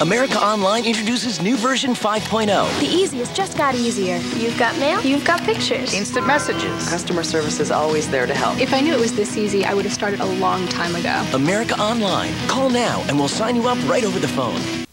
America Online introduces new version 5.0. The easiest just got easier. You've got mail, you've got pictures. Instant messages. Customer service is always there to help. If I knew it was this easy, I would have started a long time ago. America Online. Call now and we'll sign you up right over the phone.